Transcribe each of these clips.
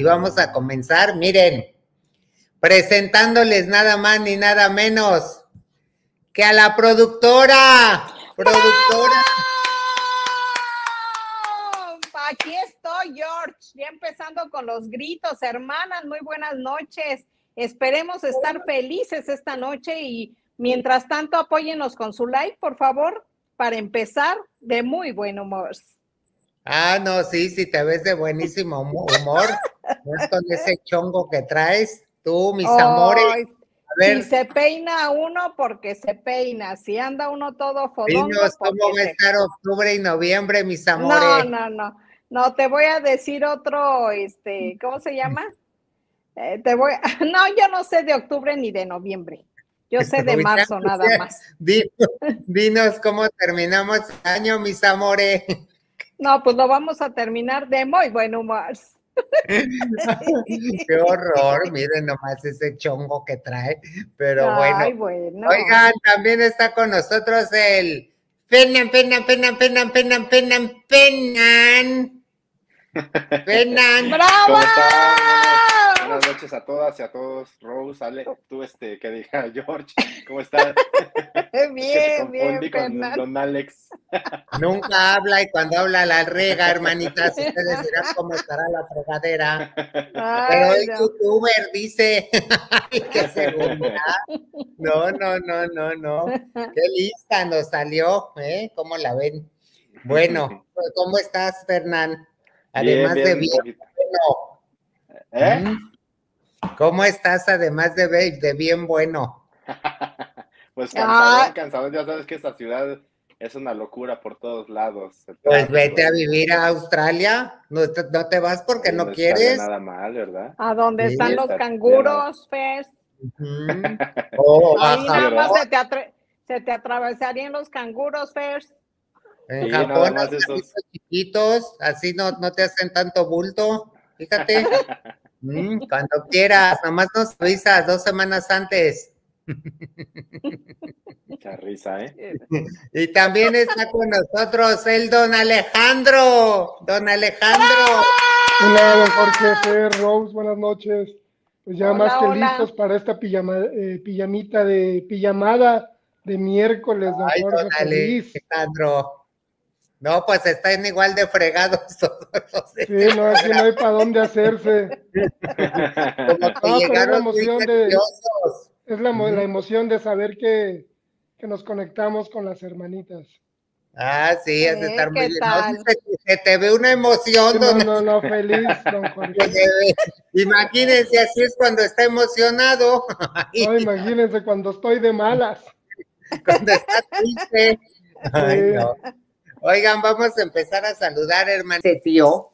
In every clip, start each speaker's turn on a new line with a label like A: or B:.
A: y vamos a comenzar. Miren, presentándoles nada más ni nada menos que a la productora. Productora.
B: Aquí estoy, George, ya empezando con los gritos, hermanas, muy buenas noches. Esperemos estar felices esta noche y mientras tanto apóyenos con su like, por favor, para empezar de muy buen humor.
A: Ah, no, sí, sí, te ves de buenísimo humor. con ese chongo que traes, tú, mis amores.
B: Si se peina uno, porque se peina. Si anda uno todo.
A: Dinos cómo va a estar octubre y noviembre, mis amores.
B: No, no, no. No, te voy a decir otro, este, ¿cómo se llama? Eh, te voy, no, yo no sé de octubre ni de noviembre. Yo sé de marzo nada más.
A: Dinos, cómo terminamos el año, mis amores.
B: No, pues lo vamos a terminar de muy buen humor.
A: Qué horror, miren nomás ese chongo que trae, pero bueno. bueno. Oigan, también está con nosotros el Penan, Penan, Penan, Penan, Penan, Penan, Penan. Penan.
B: ¡Bravo!
C: Buenas noches a todas y a todos. Rose, Ale, tú, este, que diga George, ¿cómo estás?
B: bien, bien,
C: con Don Alex.
A: Nunca habla y cuando habla la rega, hermanitas. Ustedes dirán cómo estará la fregadera. Pero el youtuber dice que seguridad. No, no, no, no, no. Qué lista nos salió, ¿eh? ¿Cómo la ven? Bueno, ¿cómo estás, Fernán? Además de bien, bueno. ¿Eh? ¿Cómo estás además de, de bien bueno?
C: pues cansado, cansado, ya sabes que esta ciudad es una locura por todos lados.
A: Pues vete a vivir a Australia, no te, vas porque no, quieres.
C: Nada mal, ¿verdad?
B: A dónde están los canguros, Fes. oh, Ahí nada más se te, se te, atravesarían los canguros, Fes.
A: En Japón, esos... chiquitos, así no, no te hacen tanto bulto. Fíjate. Mm, cuando quieras, nomás nos avisas dos semanas antes.
C: Mucha risa, ¿eh?
A: Y también está con nosotros el don Alejandro. Don Alejandro.
D: Hola, don Jorge Rose, buenas noches. Pues ya más que listos para esta pijama, eh, pijamita de pijamada de miércoles, don Jorge. Don
A: Alejandro. No, pues están igual de fregados todos
D: Sí, no, aquí no hay para dónde hacerse. Como que llegaron es la emoción de, es la, la, emoción de saber que, que, nos conectamos con las hermanitas.
A: Ah, sí, es de estar muy bien. No, se, te ve una emoción.
D: No, no, no, feliz, don Jorge.
A: Imagínense, así es cuando está emocionado.
D: No, imagínense cuando estoy de malas.
A: Cuando está triste. Ay, no. Oigan, vamos a empezar a saludar, hermano. Ese tío,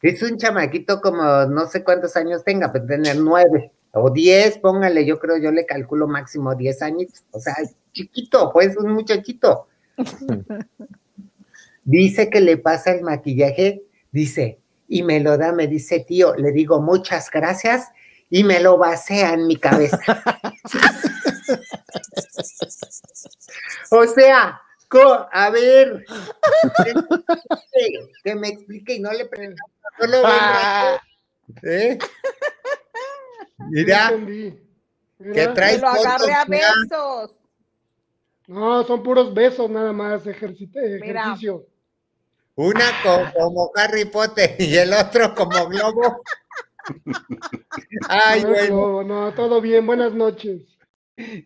A: que es un chamaquito como no sé cuántos años tenga, pero tener nueve o diez, póngale, yo creo, yo le calculo máximo diez años. O sea, chiquito, pues un muchachito. dice que le pasa el maquillaje, dice, y me lo da, me dice, tío, le digo muchas gracias y me lo vacea en mi cabeza. o sea, a ver, que me explique y no le pregunto, no lo ah. ¿Eh? Mira, que traes
B: lo agarré a besos.
D: No, son puros besos nada más, ejercicio.
A: Una como, Harry Potter y el otro como Globo.
D: Ay, bueno. no, todo bien, buenas noches.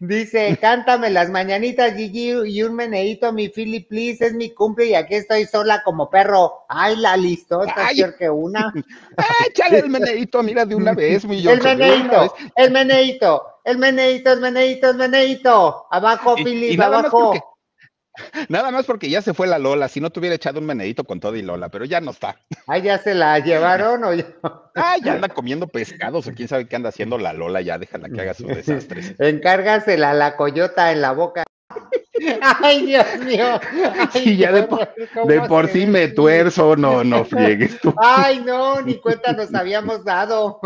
A: Dice, cántame las mañanitas, Gigi, y un meneíto, mi Philip, please, es mi cumple y aquí estoy sola como perro. Ay, la listo, está peor que una.
E: échale el meneíto, mira, de una vez, mi
A: El meneíto, el meneíto, el meneíto, el meneíto, el meneíto. Abajo, Philip, abajo.
E: Nada más porque ya se fue la Lola, si no te hubiera echado un menedito con todo y Lola, pero ya no está.
A: Ah, ya se la llevaron o ya.
E: Ah, ya anda comiendo pescados o quién sabe qué anda haciendo la Lola, ya déjala que haga sus desastres.
A: Encárgasela a la coyota en la boca. Ay, Dios mío.
E: Y ya de por, sí me tuerzo, no, no friegues tú.
A: Ay, no, ni cuenta nos habíamos dado.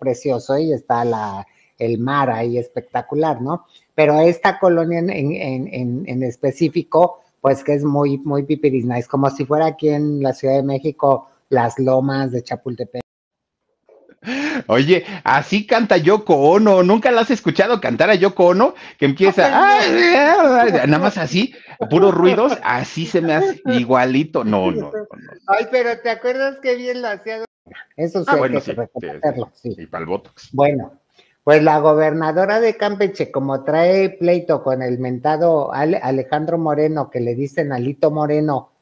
A: Precioso y está la, el mar ahí espectacular, ¿no? Pero esta colonia en, en, en, en específico, pues que es muy, muy pipiris nice, como si fuera aquí en la Ciudad de México, las lomas de Chapultepec.
E: Oye, así canta Yoko Ono. ¿Nunca la has escuchado cantar a Yoko Ono? Que empieza, nada más así, puros ruidos, así se me hace igualito. No, no, no.
A: Ay, pero ¿te acuerdas qué bien lo hacía? Eso sí, ah, bueno, sí, sí,
E: Y para el Botox.
A: Bueno, pues la gobernadora de Campeche, como trae pleito con el mentado Alejandro Moreno, que le dicen Alito Moreno,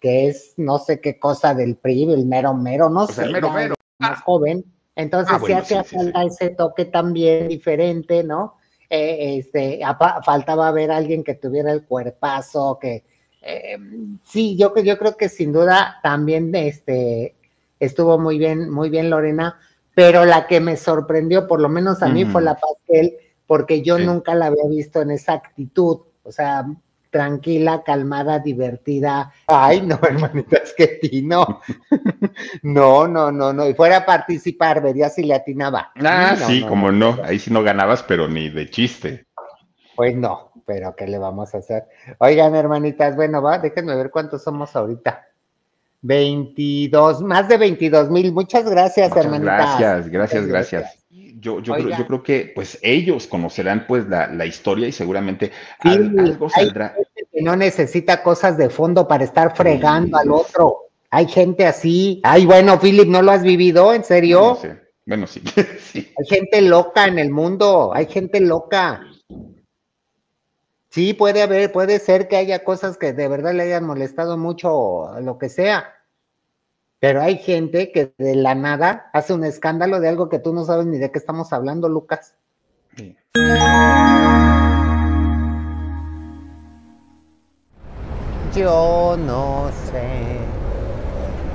A: que es no sé qué cosa del PRI, el mero mero, no sé,
E: mero, mero.
A: más joven, entonces ah, sí hacía falta ese toque también diferente, ¿no? Eh, este, faltaba ver a alguien que tuviera el cuerpazo, que eh, sí, yo, yo creo que sin duda también este, estuvo muy bien, muy bien Lorena, pero la que me sorprendió, por lo menos a mí, fue la pastel, porque yo nunca la había visto en esa actitud, o sea, tranquila, calmada, divertida. Ay, no, hermanita, es que ti no. no, no, no, no. Y fuera a participar, vería si le atinaba.
E: Ah, sí, como no. Ahí sí no ganabas, pero ni de chiste.
A: Pues no, pero ¿qué le vamos a hacer? Oigan, hermanitas, bueno, va, déjenme ver cuántos somos ahorita. 22, más de 22 mil. Muchas gracias, Muchas
E: Gracias, gracias, gracias. Yo, yo, creo, yo creo que pues ellos conocerán pues la, historia y seguramente algo saldrá.
A: Hay gente que no necesita cosas de fondo para estar fregando al otro. Hay gente así. Ay, bueno, Philip, ¿no lo has vivido? ¿En serio?
E: Bueno, sí.
A: sí. Hay gente loca en el mundo, hay gente loca. Sí, puede haber, puede ser que haya cosas que de verdad le hayan molestado mucho, lo que sea. Pero hay gente que de la nada hace un escándalo de algo que tú no sabes ni de qué estamos hablando, Lucas. Yo no sé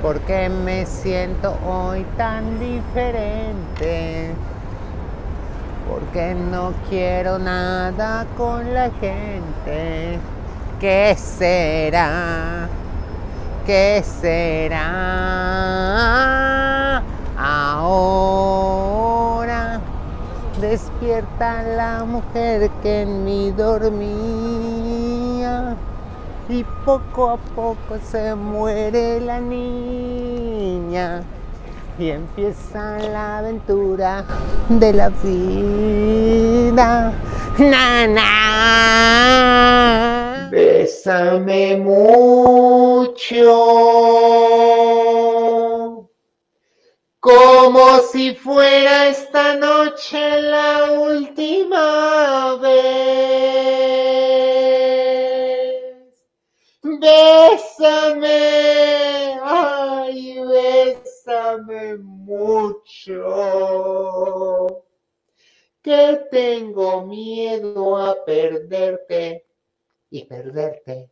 A: por qué me siento hoy tan diferente. Porque no quiero nada con la gente. ¿Qué será? ¿Qué será? Ahora despierta la mujer que en mí dormía y poco a poco se muere la niña y empieza la aventura de la vida. Na, Bésame mucho, como si fuera esta noche la última vez. Bésame, mucho, que tengo miedo a perderte y perderte.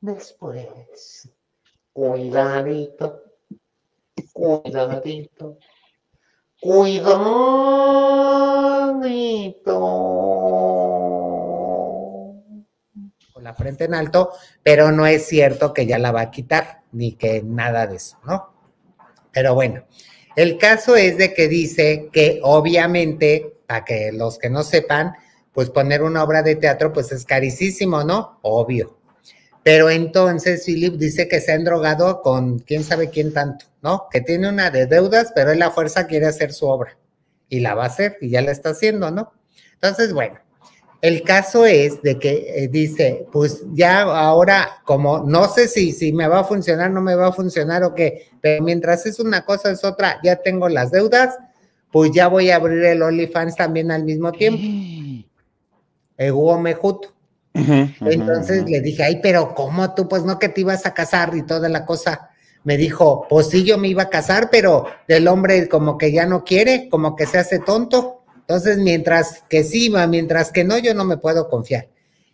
A: Después, cuidadito, cuidadito, cuidadito. Con la frente en alto, pero no es cierto que ya la va a quitar, ni que nada de eso, ¿no? Pero bueno, el caso es de que dice que obviamente, para que los que no sepan, pues poner una obra de teatro pues es carísimo, ¿no? Obvio. Pero entonces Philip dice que se ha drogado con quién sabe quién tanto, ¿no? Que tiene una de deudas, pero él la fuerza quiere hacer su obra. Y la va a hacer, y ya la está haciendo, ¿no? Entonces, bueno, el caso es de que eh, dice, pues ya ahora, como no sé si, si me va a funcionar, no me va a funcionar o qué, pero mientras es una cosa, es otra, ya tengo las deudas, pues ya voy a abrir el OnlyFans también al mismo tiempo. Hugo Mejuto. Entonces le dije, ay, pero ¿cómo tú? Pues no que te ibas a casar y toda la cosa. Me dijo, pues sí, yo me iba a casar, pero el hombre como que ya no quiere, como que se hace tonto. Entonces, mientras que sí, va, mientras que no, yo no me puedo confiar.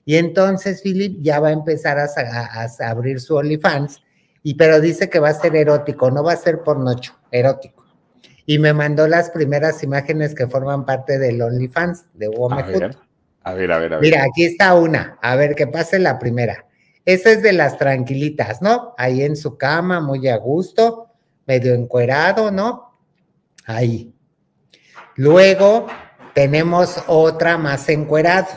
A: Y entonces Philip ya va a empezar a, a, abrir su OnlyFans, y pero dice que va a ser erótico, no va a ser pornocho, erótico. Y me mandó las primeras imágenes que forman parte del OnlyFans de Hugo Mejuto.
E: A ver, a ver, a ver.
A: Mira, aquí está una. A ver, que pase la primera. Esa es de las tranquilitas, ¿no? Ahí en su cama, muy a gusto, medio encuerado, ¿no? Ahí. Luego tenemos otra más encuerado,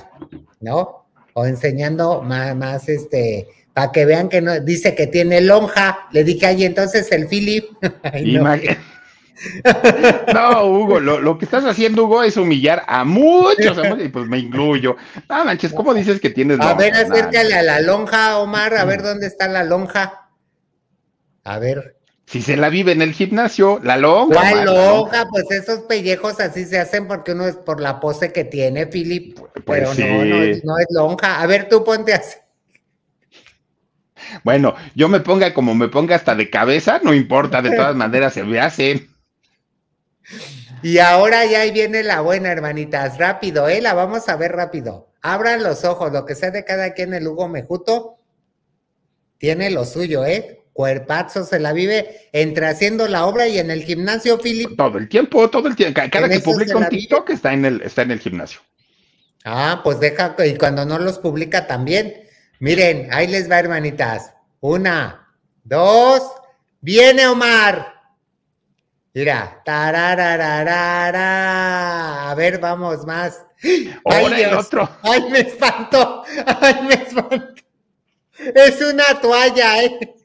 A: ¿no? O enseñando más, más este, para que vean que no, dice que tiene lonja. Le dije, ahí entonces el Philip.
E: No, Hugo, lo, que estás haciendo, Hugo, es humillar a muchos, y pues me incluyo. Ah, manches, ¿cómo dices que tienes
A: A ver, acércale a la lonja, Omar, a ver dónde está la lonja. A ver.
E: Si se la vive en el gimnasio, la lonja.
A: La lonja, pues esos pellejos así se hacen porque uno es por la pose que tiene, Philip. Pues pero no, no, no, es lonja. A ver, tú ponte así.
E: Bueno, yo me ponga como me ponga hasta de cabeza, no importa, de todas maneras se me hace.
A: Y ahora ya ahí viene la buena, hermanitas. Rápido, ¿eh? La vamos a ver rápido. Abran los ojos, lo que sea de cada quien, el Hugo Mejuto tiene lo suyo, ¿eh? Cuerpazo se la vive entre haciendo la obra y en el gimnasio, Philip.
E: Todo el tiempo, todo el tiempo. Cada que publica un TikTok está en, el, está en el gimnasio.
A: Ah, pues deja, y cuando no los publica también. Miren, ahí les va, hermanitas. Una, dos, viene Omar. Mira, tararararara. A ver, vamos más.
E: Ay, el otro.
A: Ay, me espanto. Ay, me espanto. Es una toalla, ¿eh?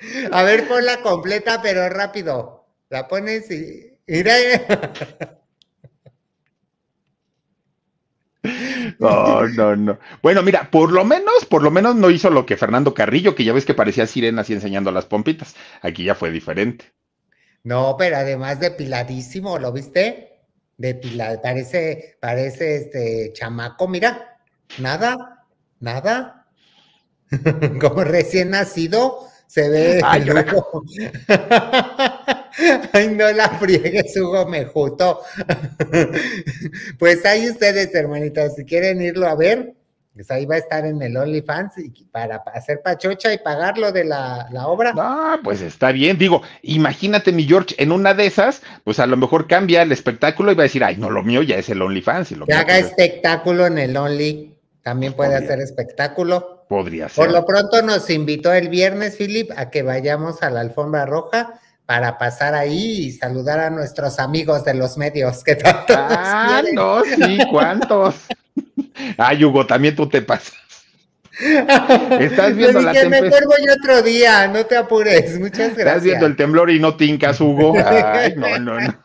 A: A ver, ponla completa, pero rápido. La pones y. Mira.
E: No, no, no. Bueno, mira, por lo menos, por lo menos no hizo lo que Fernando Carrillo, que ya ves que parecía sirena así enseñando las pompitas. Aquí ya fue diferente.
A: No, pero además depiladísimo, ¿lo viste? Depilado, parece, parece este chamaco, mira, nada, nada. Como recién nacido, se ve. Ay, Ay, no la friegues, Hugo Mejuto. pues ahí ustedes, hermanitos, si quieren irlo a ver, pues ahí va a estar en el OnlyFans para hacer pachocha y pagar lo de la, obra.
E: Ah, pues está bien. Digo, imagínate, mi George, en una de esas, pues a lo mejor cambia el espectáculo y va a decir, ay, no, lo mío ya es el OnlyFans. Y lo
A: que haga espectáculo en el Only, también puede hacer espectáculo.
E: Podría ser.
A: Por lo pronto nos invitó el viernes, Philip, a que vayamos a la alfombra roja para pasar ahí y saludar a nuestros amigos de los medios que tanto
E: Ah, no, sí, ¿cuántos? Ay, Hugo, también tú te pasas.
A: Estás viendo la tempestad. Me voy otro día, no te apures. Muchas gracias.
E: Estás viendo el temblor y no tincas, Hugo. Ay, no, no, no.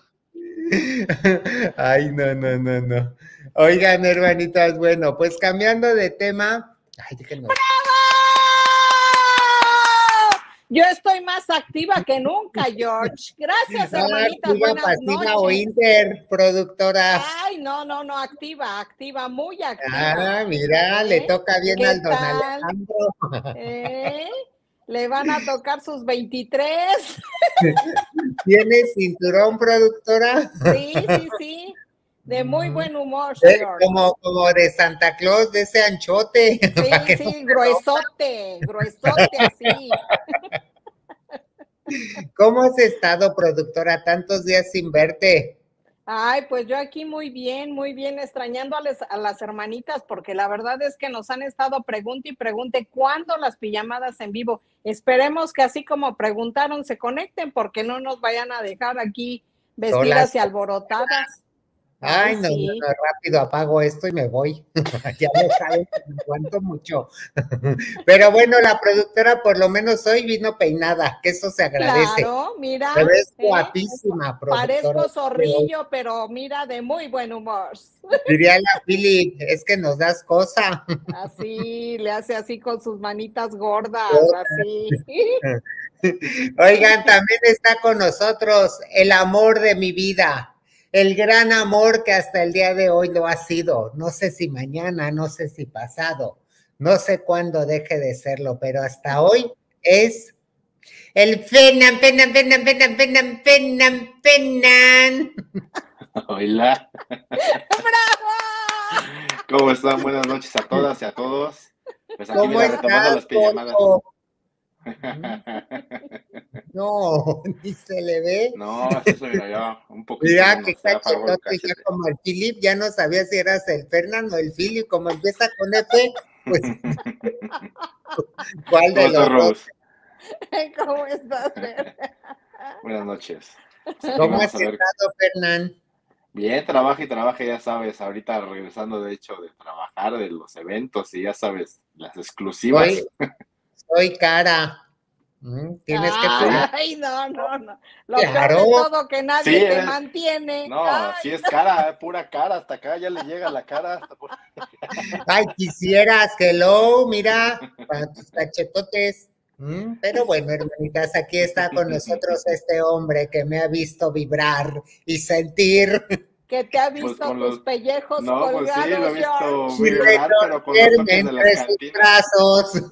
A: Ay, no, no, no, no. Oigan, hermanitas, bueno, pues cambiando de tema. Ay, déjenme.
B: Yo estoy más activa que nunca, George. Gracias, hermanita. Buenas pasiva
A: o inter, productora.
B: Ay, no, no, no, activa, activa, muy activa.
A: Ah, mira, le ¿Eh? toca bien al don Alejandro.
B: ¿Eh? Le van a tocar sus 23.
A: ¿Tiene cinturón, productora?
B: Sí, sí, sí. De muy buen humor,
A: señor. Como, como de Santa Claus, de ese anchote.
B: Sí, sí, gruesote, gruesote así.
A: ¿Cómo has estado, productora, tantos días sin verte?
B: Ay, pues yo aquí muy bien, muy bien, extrañando a, a, las hermanitas, porque la verdad es que nos han estado pregunte y pregunte cuándo las pijamadas en vivo. Esperemos que así como preguntaron, se conecten, porque no nos vayan a dejar aquí vestidas y alborotadas.
A: Ay, no, no, rápido apago esto y me voy. ya me saben que me aguanto mucho. Pero bueno, la productora por lo menos hoy vino peinada, que eso se agradece.
B: Claro, mira.
A: Te ves ¿eh? guapísima, productora.
B: Parezco zorrillo, pero mira, de muy buen humor.
A: Diría la Philip, es que nos das cosa.
B: Así, le hace así con sus manitas gordas, así.
A: Oigan, también está con nosotros el amor de mi vida el gran amor que hasta el día de hoy lo ha sido. No sé si mañana, no sé si pasado, no sé cuándo deje de serlo, pero hasta hoy es el Fenan, Fenan, Fenan, Fenan, Fenan, Fenan, Fenan.
C: Hola.
B: ¡Bravo!
C: ¿Cómo están? Buenas noches a todas y a todos. Pues aquí ¿Cómo retomando las pijamadas.
A: No, ni se le ve.
C: No, eso mira ya un poquito.
A: Mira que está ya como el Philip, ya no sabía si eras el Fernando o el Philip, como empieza con F, pues. ¿Cuál de los dos?
B: ¿Cómo estás,
C: Buenas noches.
A: ¿Cómo has estado, Fernán?
C: Bien, trabaja y trabaja, ya sabes, ahorita regresando de hecho de trabajar, de los eventos y ya sabes, las exclusivas.
A: Soy cara. Mm, tienes que
B: Ay, no, no, no. Lo claro. peor de todo que nadie te mantiene.
C: No, si es cara, eh, pura cara, hasta acá ya le llega la cara.
A: Ay, quisieras, hello, mira, para tus cachetotes. Mm, pero bueno, hermanitas, aquí está con nosotros este hombre que me ha visto vibrar y sentir.
B: Que te ha pues visto tus los... pellejos no, colgados. Pues sí, lo he
C: visto vibrar, pero con los toques de las
A: brazos.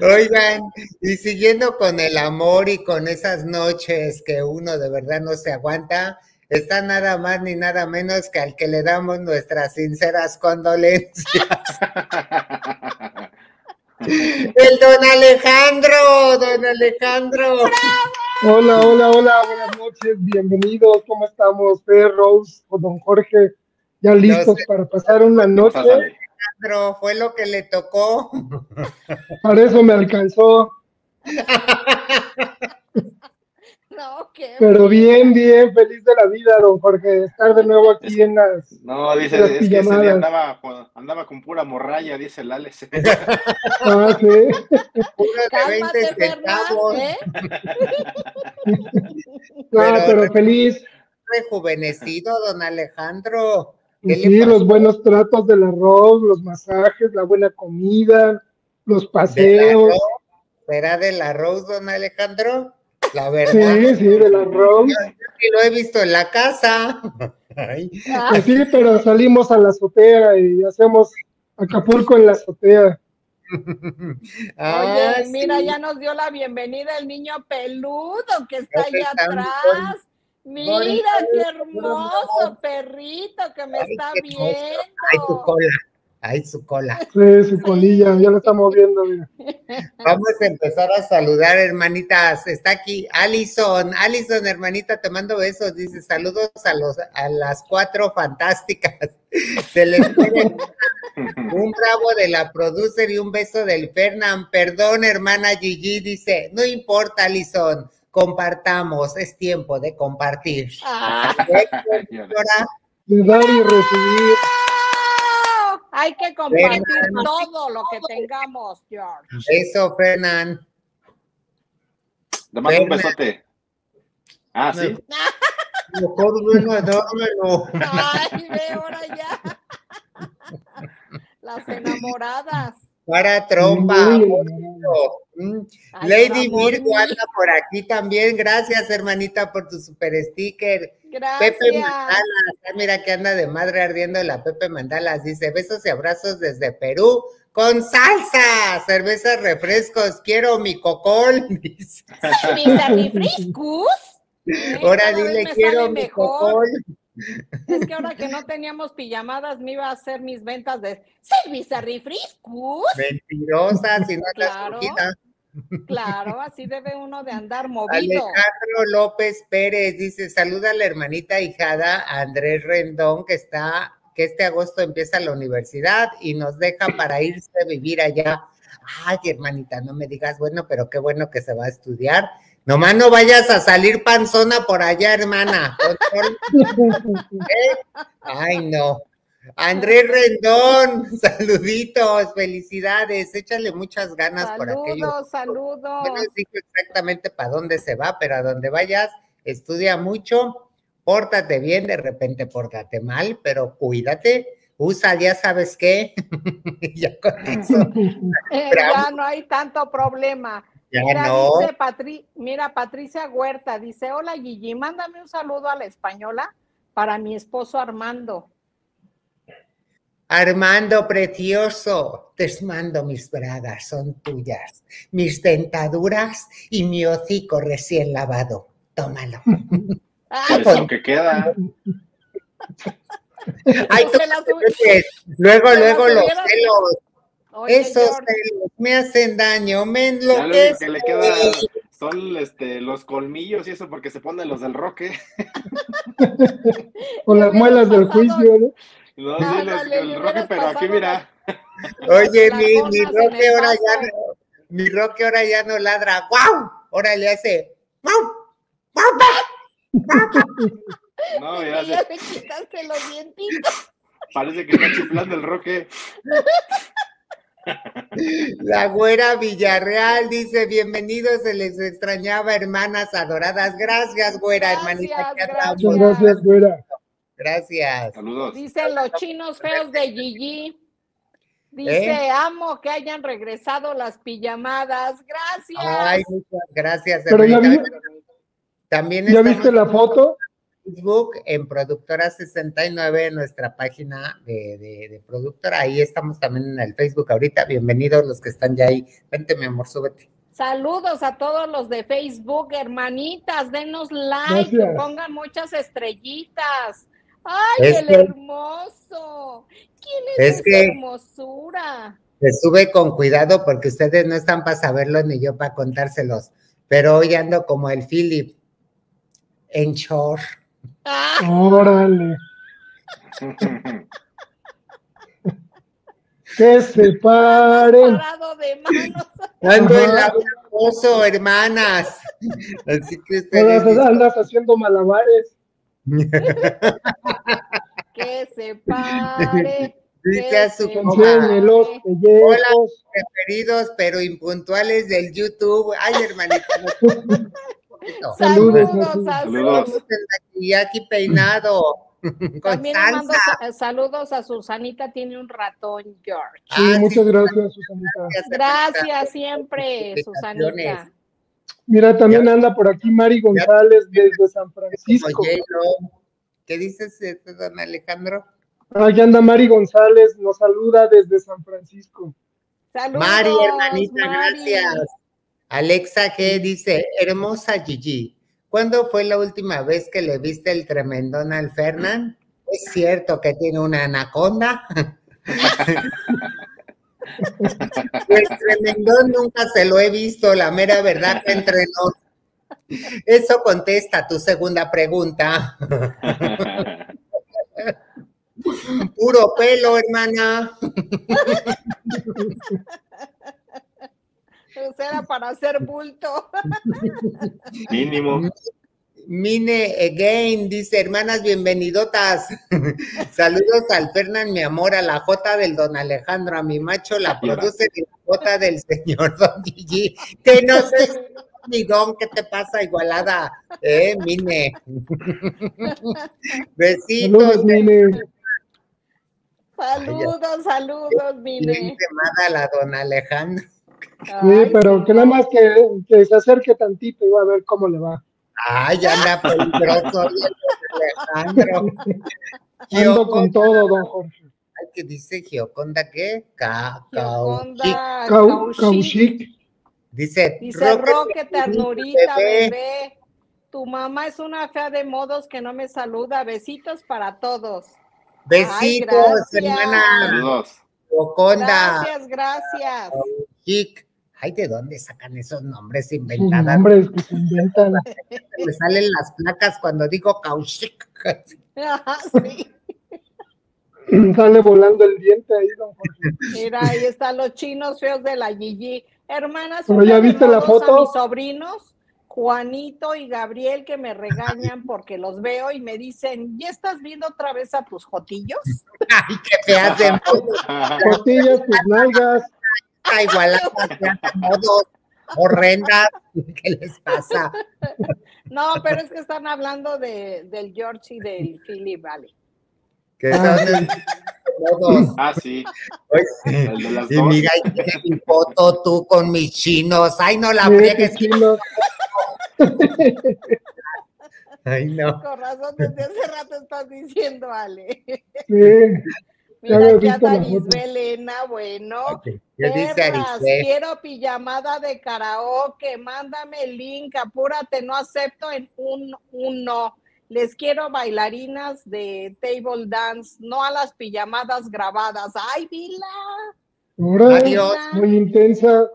A: Oigan, y siguiendo con el amor y con esas noches que uno de verdad no se aguanta, está nada más ni nada menos que al que le damos nuestras sinceras condolencias. el don Alejandro, don Alejandro.
D: Hola, hola, hola, buenas noches, bienvenidos, ¿cómo estamos? Fer, Rose, don Jorge, ya listos para pasar una noche
A: fue lo que le tocó.
D: Para eso me alcanzó.
B: No, qué
D: Pero bien, bien, feliz de la vida, don Jorge, estar de nuevo aquí en las.
C: No, dice, es que ese día andaba, andaba con pura morralla, dice el Alex.
D: Ah, sí.
B: Cálmate, Fernando, ¿eh?
D: No, pero feliz.
A: Rejuvenecido, don Alejandro.
D: Sí, los buenos tratos del arroz, los masajes, la buena comida, los paseos.
A: ¿Será del arroz, don Alejandro? La verdad.
D: Sí, sí, del arroz.
A: sí lo he visto en la casa.
D: Pues sí, pero salimos a la azotea y hacemos Acapulco en la azotea.
B: Oye, mira, ya nos dio la bienvenida el niño peludo que está allá atrás. Mira qué hermoso perrito que me está viendo.
A: Ay, su cola. Ay, su cola.
D: Sí, su colilla, ya lo estamos viendo.
A: Vamos a empezar a saludar, hermanitas. Está aquí Alison. Alison, hermanita, te mando besos. Dice saludos a los a las cuatro fantásticas. Se les pide un bravo de la producer y un beso del Fernán. Perdón, hermana Gigi, dice, no importa, Alison compartamos, es tiempo de compartir.
B: Ah.
D: De dar y recibir.
B: Hay que compartir todo lo que tengamos, George.
A: Eso, Fernán.
C: Le mando un besote. Ah, sí.
A: Mejor bueno, dármelo.
B: Ay, ve ahora ya. Las enamoradas.
A: Para trompa. Mm. Lady Virgo anda por aquí también. Gracias, hermanita, por tu super sticker.
B: Gracias.
A: Pepe Mandalas, mira que anda de madre ardiendo la Pepe Mandalas. Dice: besos y abrazos desde Perú con salsa, cervezas, refrescos. Quiero mi cocol.
B: ¿Mis refrescos?
A: Ahora dile: quiero mi cocol.
B: Es que ahora que no teníamos pijamadas, me iba a hacer mis ventas de servicio refrescos.
A: Mentirosas, si no
B: claro, claro, así debe uno de andar movido.
A: Alejandro López Pérez dice: saluda a la hermanita hijada Andrés Rendón, que está, que este agosto empieza la universidad y nos deja para irse a vivir allá. Ay, hermanita, no me digas, bueno, pero qué bueno que se va a estudiar Nomás no vayas a salir panzona por allá, hermana. ¿Eh? Ay, no. Andrés Rendón, saluditos, felicidades, échale muchas ganas por aquello.
B: Saludos, saludos.
A: No digo exactamente para dónde se va, pero a donde vayas, estudia mucho, pórtate bien, de repente pórtate mal, pero cuídate, usa, ya sabes qué, ya con eso.
B: ya no hay tanto problema mira, Patricia Huerta dice, hola Gigi, mándame un saludo a la española para mi esposo Armando.
A: Armando precioso, te mando mis bragas, son tuyas, mis dentaduras y mi hocico recién lavado. Tómalo.
C: Eso que queda.
A: Ay, luego, luego los celos esos me hacen daño, me enloquece.
C: Que le queda, son este, los colmillos y eso porque se ponen los del roque.
D: Con las muelas del juicio, ¿no?
C: No, sí, los, el roque, pero aquí mira.
A: Oye, mi, mi roque ahora ya no, mi roque ahora ya no ladra, ¡guau! Ahora le hace, ¡guau! ¡guau!
C: No, ya,
B: ya le quitaste los dientitos.
C: Parece que está chiflando el roque.
A: La güera Villarreal dice, bienvenidos, se les extrañaba, hermanas adoradas. Gracias, güera, hermanita.
D: Gracias, gracias, güera.
A: Gracias.
C: Saludos.
B: Dicen los chinos feos de Gigi. Dice, ¿Eh? amo que hayan regresado las pijamadas. Gracias.
A: Ay, muchas gracias.
D: Pero ya, también ¿Ya viste la foto?
A: Facebook en Productora 69, nuestra página de, de, productora. Ahí estamos también en el Facebook ahorita. Bienvenidos los que están ya ahí. Vente, mi amor, súbete.
B: Saludos a todos los de Facebook, hermanitas, denos like, pongan muchas estrellitas. ¡Ay, el hermoso! ¿Quién es, esa hermosura?
A: Se sube con cuidado porque ustedes no están para saberlo ni yo para contárselos. Pero hoy ando como el Philip en short.
D: Órale. que se paren.
A: Ando en la oso, hermanas.
D: Así que ustedes... andas haciendo malabares.
B: que se pare.
A: Dice a su
D: Hola,
A: preferidos, pero impuntuales del YouTube. Ay, hermanita.
D: Saludos,
B: saludos.
A: Y aquí peinado.
B: También mando saludos a Susanita, tiene un ratón, George.
D: Sí, ah, muchas gracias, Susanita.
B: Gracias siempre, Susanita.
D: Mira, también anda por aquí Mari González desde San Francisco.
A: ¿Qué dices, este, don Alejandro?
D: Aquí anda Mari González, nos saluda desde San Francisco.
B: Saludos,
A: Mari, hermanita, gracias. Alexa G dice, hermosa Gigi, ¿cuándo fue la última vez que le viste el tremendón al Fernán? ¿Es cierto que tiene una anaconda? el tremendón nunca se lo he visto, la mera verdad que entrenó. Eso contesta tu segunda pregunta. Puro pelo, hermana.
B: era para hacer bulto.
C: Mínimo.
A: Mine again, dice, hermanas, bienvenidotas. Saludos al Fernán, mi amor, a la J del don Alejandro, a mi macho, la produce la J del señor don Gigi, que no sé mi don, ¿qué te pasa, igualada? Eh, Mine. Besitos.
D: Saludos, Mine.
B: Saludos, saludos, Mine.
A: la don Alejandro.
D: Sí, pero que nada más que, se acerque tantito y va a ver cómo le va.
A: Ay, anda peligroso, Alejandro.
D: Ando con todo, don Jorge.
A: Ay, ¿qué dice Gioconda qué?
D: Cauchic.
A: Dice,
B: dice Roque, ternurita, bebé. Tu mamá es una fea de modos que no me saluda. Besitos para todos.
A: Besitos, hermana.
C: Saludos.
A: Gioconda.
B: Gracias, gracias.
A: Ay, ¿de dónde sacan esos nombres inventados?
D: Nombres que se inventan.
A: Me salen las placas cuando digo Kaushik.
B: Ah, sí.
D: Sale volando el diente ahí, don Jorge.
B: Mira, ahí están los chinos feos de la Gigi. Hermanas,
D: ¿Pero ya viste la foto?
B: A mis sobrinos, Juanito y Gabriel, que me regañan porque los veo y me dicen, ¿ya estás viendo otra vez a tus jotillos?
A: Ay, qué feas de
D: Jotillos, tus nalgas
A: igual modos horrendas. ¿Qué les pasa?
B: No, pero es que están hablando de, del George y del Philip Valley.
A: Que son
C: modos. Ah, sí.
A: y mira, y mi foto tú con mis chinos. Ay, no la friegues. Ay, no.
B: Con razón, desde hace rato estás diciendo, Ale.
D: Sí.
B: Mira, ya Daris Belena, bueno. quiero pijamada de karaoke, mándame el link, apúrate, no acepto en un, uno. Les quiero bailarinas de table dance, no a las pijamadas grabadas. ¡Ay, Vila!
A: Adiós.
D: Muy intensa.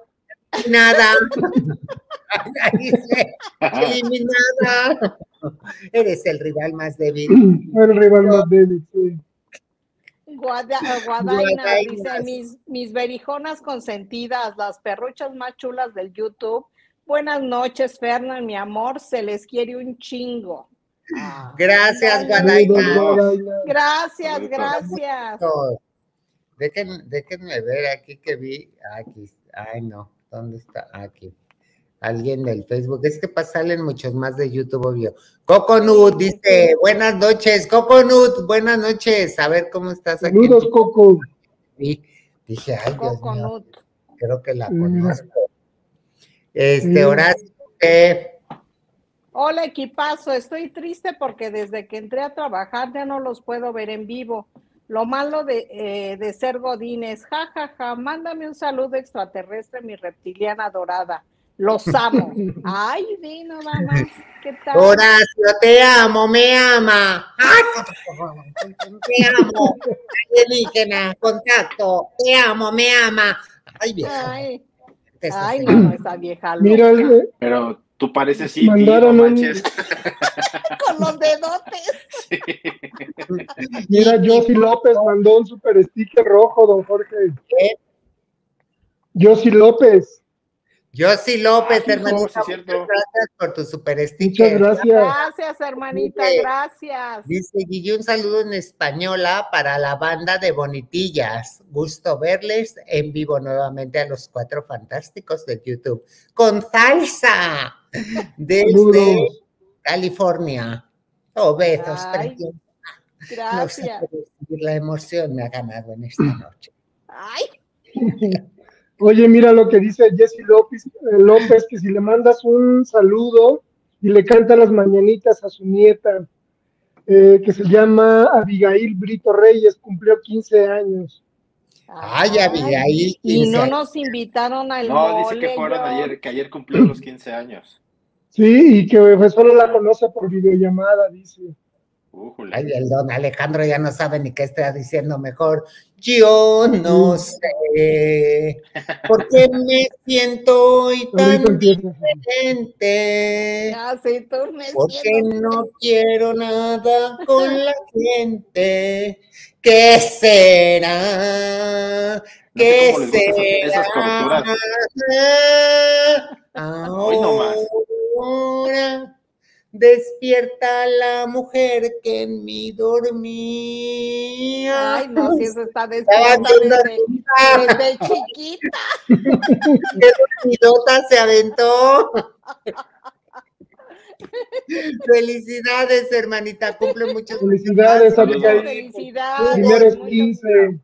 A: Nada. Eliminada. Eres el rival más débil.
D: El rival más débil, sí.
B: Guadaina dice, mis, mis berijonas consentidas, las perruchas más chulas del YouTube. Buenas noches, Fernán, mi amor, se les quiere un chingo.
A: gracias, Guadaina.
B: Gracias, gracias.
A: déjenme ver aquí que vi. Aquí, ay no, ¿dónde está? Aquí. Alguien del Facebook. Es que salen muchos más de YouTube, obvio. Coconut dice, buenas noches, Coconut, buenas noches. A ver cómo estás
F: aquí. Saludos, Coco.
A: Sí, dije, ay, Dios mío, creo que la conozco. Este, Horacio,
B: Hola, equipazo. Estoy triste porque desde que entré a trabajar ya no los puedo ver en vivo. Lo malo de, eh, de ser godines, ja, ja, ja, mándame un saludo extraterrestre, mi reptiliana dorada. Los amo. Ay, Dino, mamá, ¿qué tal?
A: Horacio, te amo, me ama. te amo. Alienígena, contacto. Te amo, me ama. Ay, vieja.
B: Ay, Ay no, esa vieja loca.
F: Mira,
C: eh, pero tú pareces sí,
F: mandaron
C: manches.
B: Con los dedotes.
C: Sí.
F: Mira, Josie López mandó un super sticker rojo, don Jorge.
A: ¿Qué?
F: Josie López.
A: Josy López,
C: Ah,
A: hermanita,
C: sí,
A: muchas
C: cierto.
A: gracias por tu super
F: Muchas
A: sticker.
F: gracias.
B: Gracias, hermanita,
A: Dice-
B: gracias.
A: Dice Guille, un saludo en española para la banda de Bonitillas. Gusto verles en vivo nuevamente a los cuatro fantásticos de YouTube. Con salsa desde
F: Saludos.
A: California. Oh, besos,
B: Ay,
A: preciosos. No sé
B: Gracias.
A: la emoción me ha ganado en esta noche.
B: Ay,
F: Oye, mira lo que dice Jessy López, eh, López, que si le mandas un saludo y le canta las mañanitas a su nieta, eh, que se llama Abigail Brito Reyes, cumplió 15 años.
A: Ay, Abigail,
B: Y
A: 15
B: no nos invitaron al
C: No, dice que fueron
B: yo-
C: ayer, que ayer cumplió los 15 años.
F: Sí, y que pues, solo la conoce por videollamada, dice.
A: Ay, el don Alejandro ya no sabe ni qué está diciendo mejor. Yo no
F: Mm.
A: sé por qué me siento hoy tan diferente.
B: Ah, sí, tú me
A: Porque no quiero nada con la gente. ¿Qué será?
C: No sé
A: ¿Qué
C: gustan esas- esas
A: será?
C: Hoy no más.
A: Ahora despierta la mujer que en mí dormía.
B: Ay, no, si eso está despierta desde, desde chiquita.
A: qué dormidota se aventó. Felicidades, hermanita. Cumple muchos
F: Felicidades. Abigail.
B: Felicidades.
F: Primeros
B: muchas
F: 15.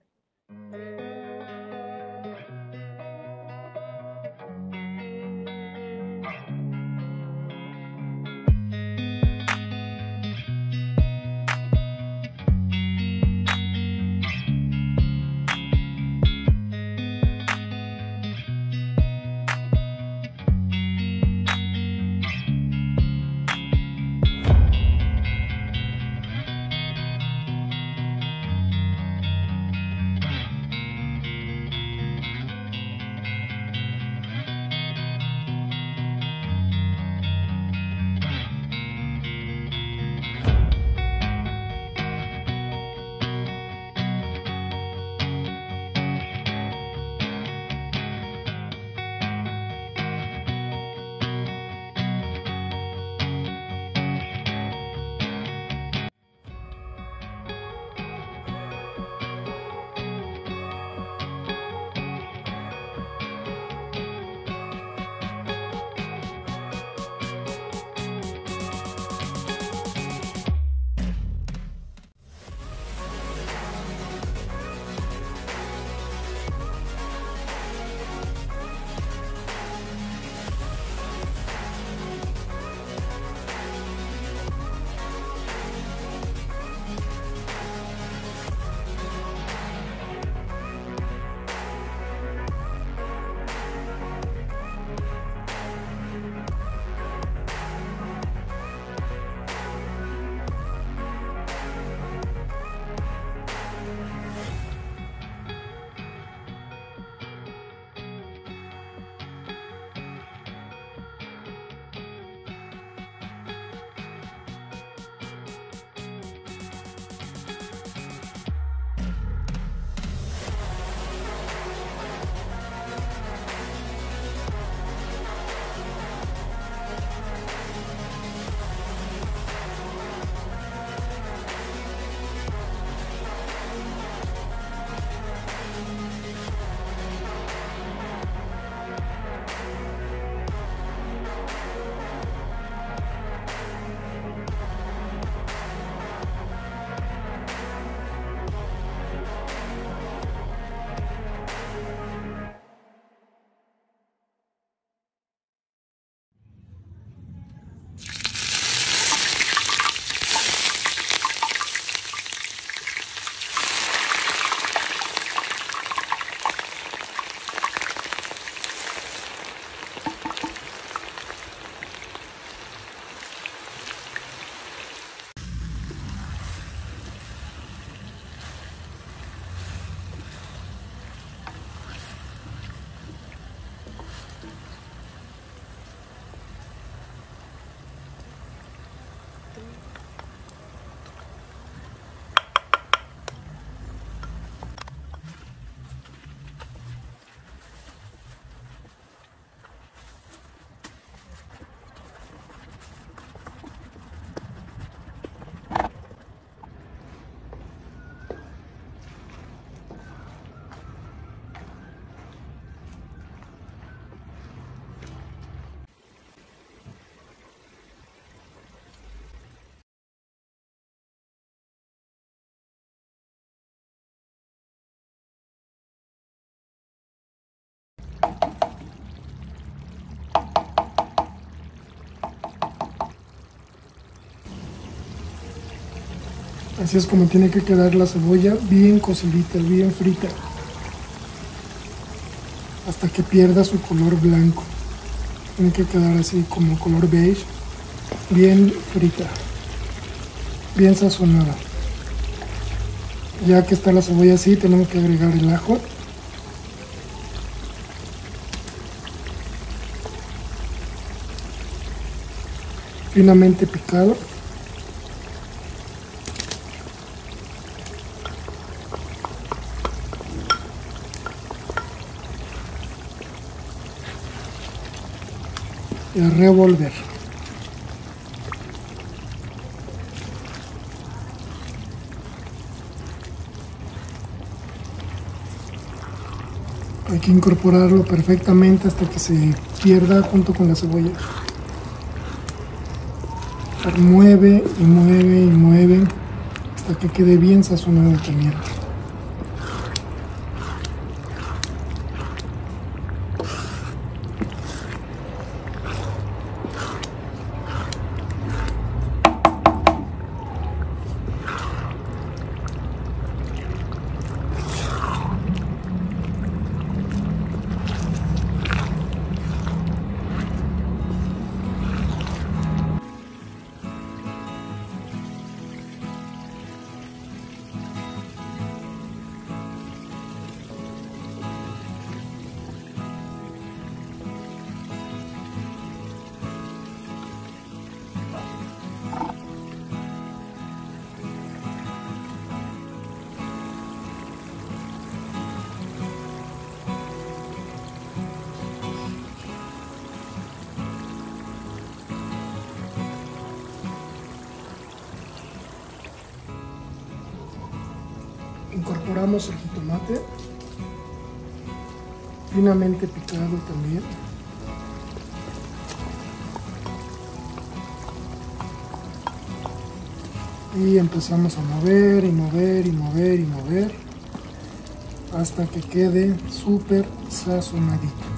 D: Así es como tiene que quedar la cebolla bien cocidita, bien frita. Hasta que pierda su color blanco. Tiene que quedar así como color beige. Bien frita. Bien sazonada. Ya que está la cebolla así, tenemos que agregar el ajo. Finamente picado. Revolver. Hay que incorporarlo perfectamente hasta que se pierda junto con la cebolla. Mueve y mueve y mueve hasta que quede bien sazonado también. incorporamos picado también. Y empezamos a mover y mover y mover y mover hasta que quede súper sazonadito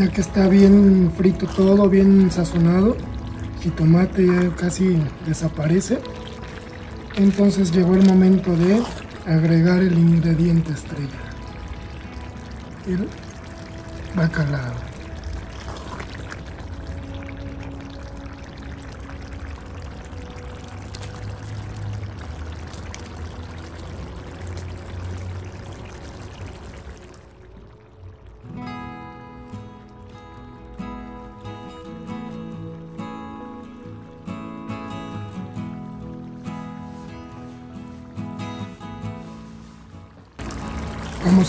D: ya que está bien frito todo, bien sazonado, el tomate ya casi desaparece. Entonces llegó el momento de agregar el ingrediente estrella, el bacalao.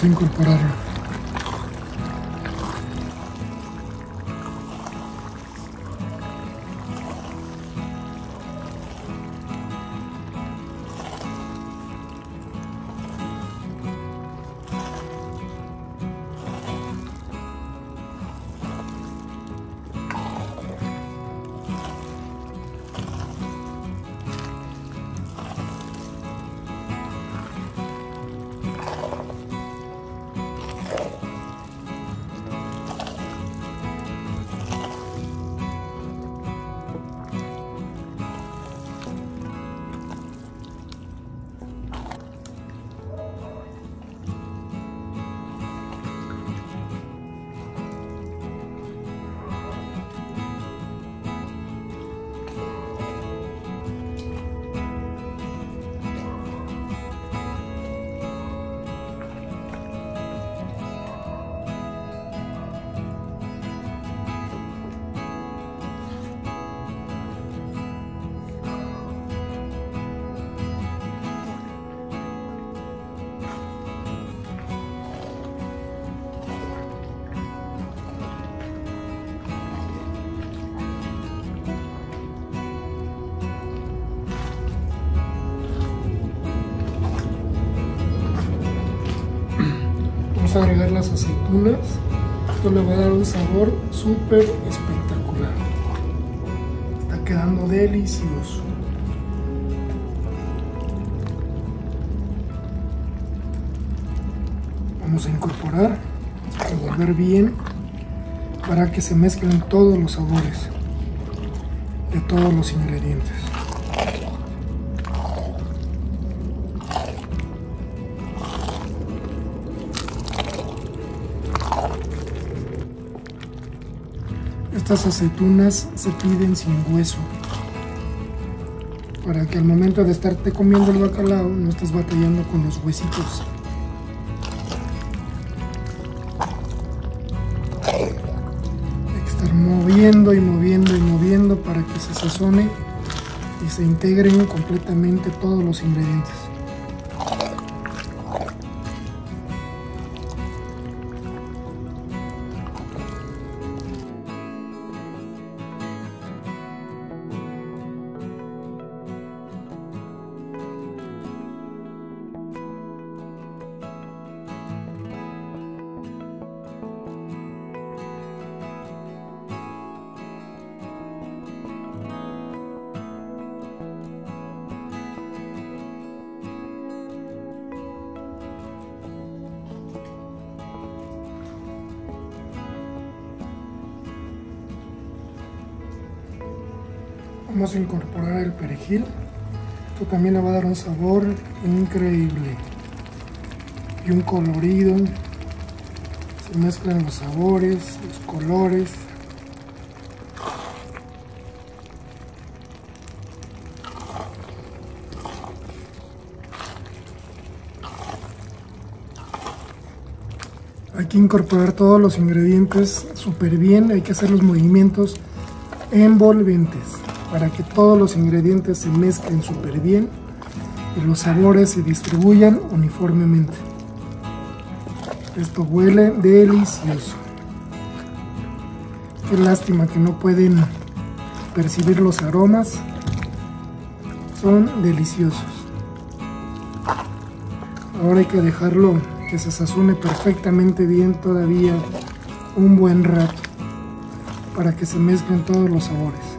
D: incorporarlo. Vamos a agregar las aceitunas. Esto le va a dar un sabor súper espectacular. Está quedando delicioso. Vamos a incorporar, a volver bien para que se mezclen todos los sabores de todos los ingredientes. Estas aceitunas se piden sin hueso para que al momento de estarte comiendo el bacalao no estés batallando con los huesitos. Hay que estar moviendo y moviendo y moviendo para que se sazone y se integren completamente todos los ingredientes. Vamos a incorporar el perejil. Esto también le va a dar un sabor increíble. Y un colorido. Se mezclan los sabores, los colores. Hay que incorporar todos los ingredientes súper bien, hay que hacer los movimientos envolventes para que todos los ingredientes se mezclen súper bien y los sabores se distribuyan uniformemente. Esto huele delicioso. Qué lástima que no pueden percibir los aromas. Son deliciosos. Ahora hay que dejarlo que se sazone perfectamente bien todavía un buen rato para que se mezclen todos los sabores.